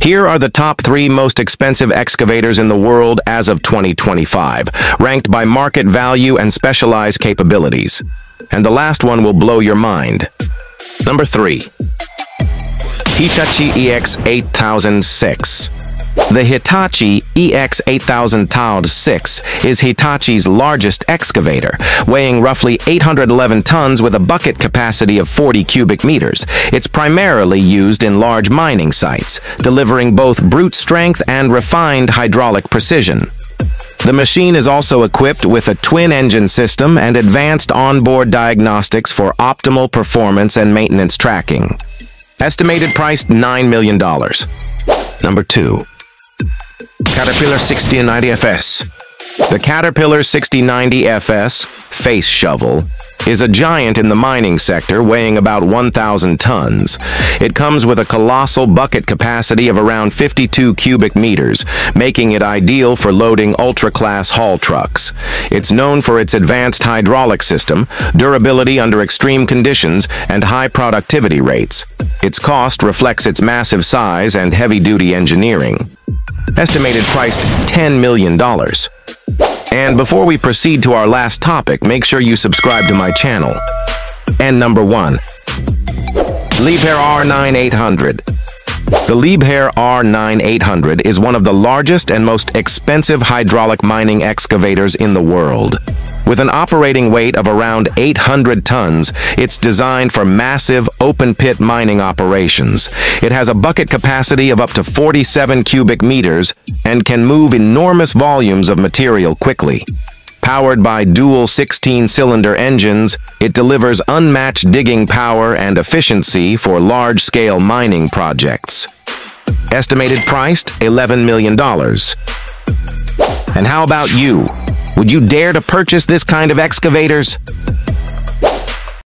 Here are the top three most expensive excavators in the world as of 2025, ranked by market value and specialized capabilities. And the last one will blow your mind. Number 3. Hitachi EX8006 the Hitachi EX8000 Taud 6 is Hitachi's largest excavator, weighing roughly 811 tons with a bucket capacity of 40 cubic meters. It's primarily used in large mining sites, delivering both brute strength and refined hydraulic precision. The machine is also equipped with a twin-engine system and advanced onboard diagnostics for optimal performance and maintenance tracking. Estimated price $9 million. Number 2. Caterpillar 6090FS. The Caterpillar 6090FS face shovel is a giant in the mining sector weighing about 1,000 tons. It comes with a colossal bucket capacity of around 52 cubic meters, making it ideal for loading ultra-class haul trucks. It's known for its advanced hydraulic system, durability under extreme conditions, and high productivity rates. Its cost reflects its massive size and heavy-duty engineering estimated priced $10 million. And before we proceed to our last topic, make sure you subscribe to my channel. And number one, Liebherr R9800. The Liebherr R9800 is one of the largest and most expensive hydraulic mining excavators in the world. With an operating weight of around 800 tons, it's designed for massive open-pit mining operations. It has a bucket capacity of up to 47 cubic meters and can move enormous volumes of material quickly. Powered by dual 16-cylinder engines, it delivers unmatched digging power and efficiency for large-scale mining projects. Estimated priced $11 million. And how about you? Would you dare to purchase this kind of excavators?